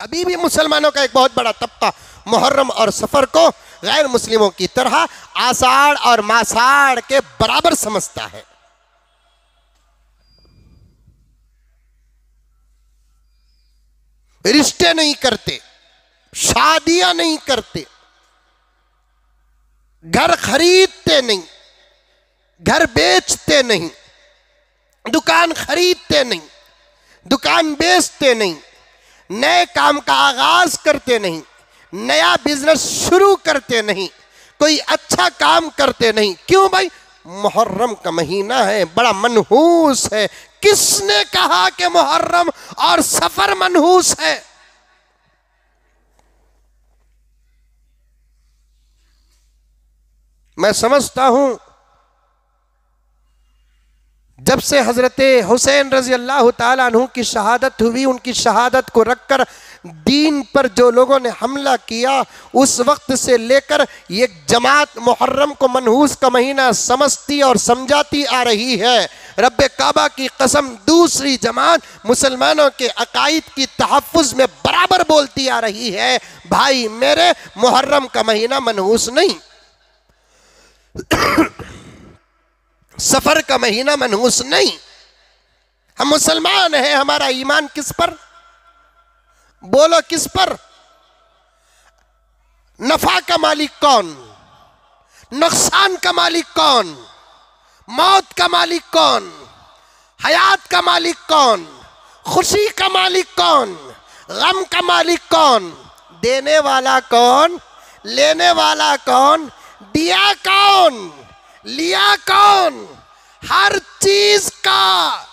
अभी भी मुसलमानों का एक बहुत बड़ा तबका मुहर्रम और सफर को गैर मुस्लिमों की तरह आषाढ़ और मासाड़ के बराबर समझता है रिश्ते नहीं करते, शादियाँ नहीं करते, घर खरीदते नहीं, घर बेचते नहीं, दुकान खरीदते नहीं, दुकान बेचते नहीं, नए काम का आगाज़ करते नहीं, नया बिज़नेस शुरू करते नहीं, कोई अच्छा काम करते नहीं। क्यों भाई? मुहर्रम का महीना है, बड़ा मनहूस है किसने कहा कि मुहर्रम और सफ़र मनहूस है? मैं समझता हूँ जब से हज़रत हुसैन रज़ी अल्लाह तु की शहादत हुई, उनकी शहादत को रखकर दीन पर जो लोगों ने हमला किया, उस वक्त से लेकर ये जमात मुहर्रम को मनहूस का महीना समझती और समझाती आ रही है। रब काबा की कसम दूसरी जमात मुसलमानों के अकायद की तहफ़ में बराबर बोलती आ रही है, भाई मेरे मुहर्रम का महीना मनहूस नहीं। सफ़र का महीना मनहूस नहीं। हम मुसलमान हैं, हमारा ईमान किस पर? बोलो किस पर? नफा का मालिक कौन? नुकसान का मालिक कौन? मौत का मालिक कौन? हयात का मालिक कौन? खुशी का मालिक कौन? गम का मालिक कौन? देने वाला कौन? लेने वाला कौन? दिया कौन? लिया कौन? हर चीज़ का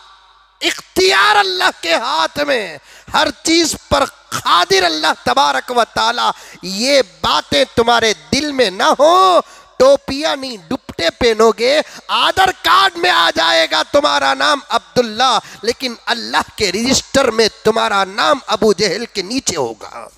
इख्तियार अल्लाह के हाथ में, हर चीज़ पर खादिर अल्लाह तबारक व ताला। ये बातें तुम्हारे दिल में ना हो, टोपिया नहीं दुपटे पहनोगे, आधार कार्ड में आ जाएगा तुम्हारा नाम अब्दुल्ला, लेकिन अल्लाह के रजिस्टर में तुम्हारा नाम अबू जहल के नीचे होगा।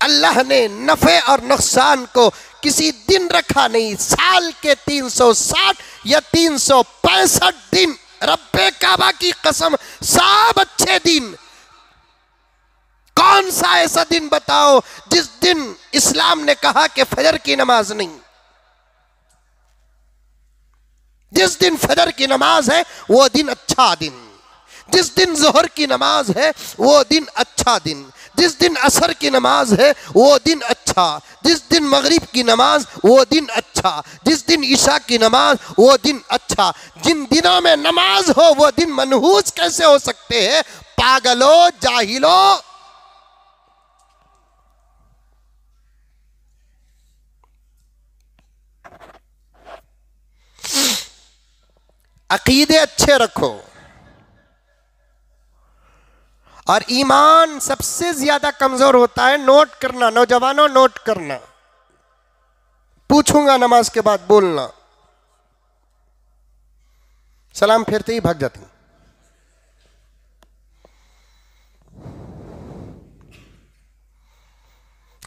अल्लाह ने नफे और नुकसान को किसी दिन रखा नहीं, साल के 360 या तीन सौ पैंसठ दिन। रब्बे काबा की कसम, सब अच्छे दिन। कौन सा ऐसा दिन बताओ जिस दिन इस्लाम ने कहा कि फजर की नमाज़ नहीं? जिस दिन फजर की नमाज़ है, वो दिन अच्छा दिन। जिस दिन जोहर की नमाज़ है, वो दिन अच्छा दिन। जिस दिन असर की नमाज़ है, वो दिन अच्छा। जिस दिन मगरिब की नमाज़, वो दिन अच्छा। जिस दिन ईशा की नमाज़, वो दिन अच्छा। जिन दिनों में नमाज़ हो, वो दिन मनहूस कैसे हो सकते हैं? पागलो, जाहिलो। अकीदे अच्छे रखो। और ईमान सबसे ज़्यादा कमज़ोर होता है नोट करना, नौजवानों नोट करना। पूछूँगा नमाज़ के बाद बोलना। सलाम फेरते ही भाग जाती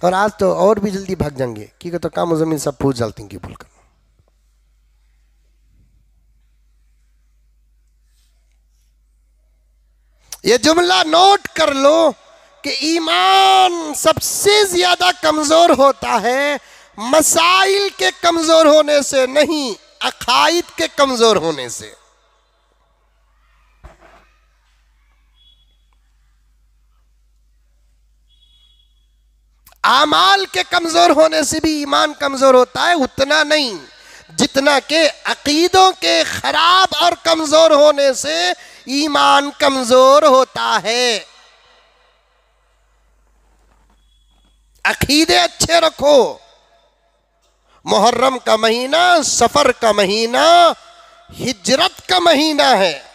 और आज तो और भी जल्दी भाग जाएँगे, क्योंकि तो काम ज़मीन सब पूछ डालती बोलकर। ये जुमला नोट कर लो कि ईमान सबसे ज़्यादा कमज़ोर होता है मसाइल के कमज़ोर होने से, नहीं, अकायद के कमज़ोर होने से। आमाल के कमज़ोर होने से भी ईमान कमज़ोर होता है, उतना नहीं। जितना के अकीदों के खराब और कमज़ोर होने से ईमान कमज़ोर होता है। अकीदे अच्छे रखो। मुहर्रम का महीना, सफ़र का महीना, हिजरत का महीना है।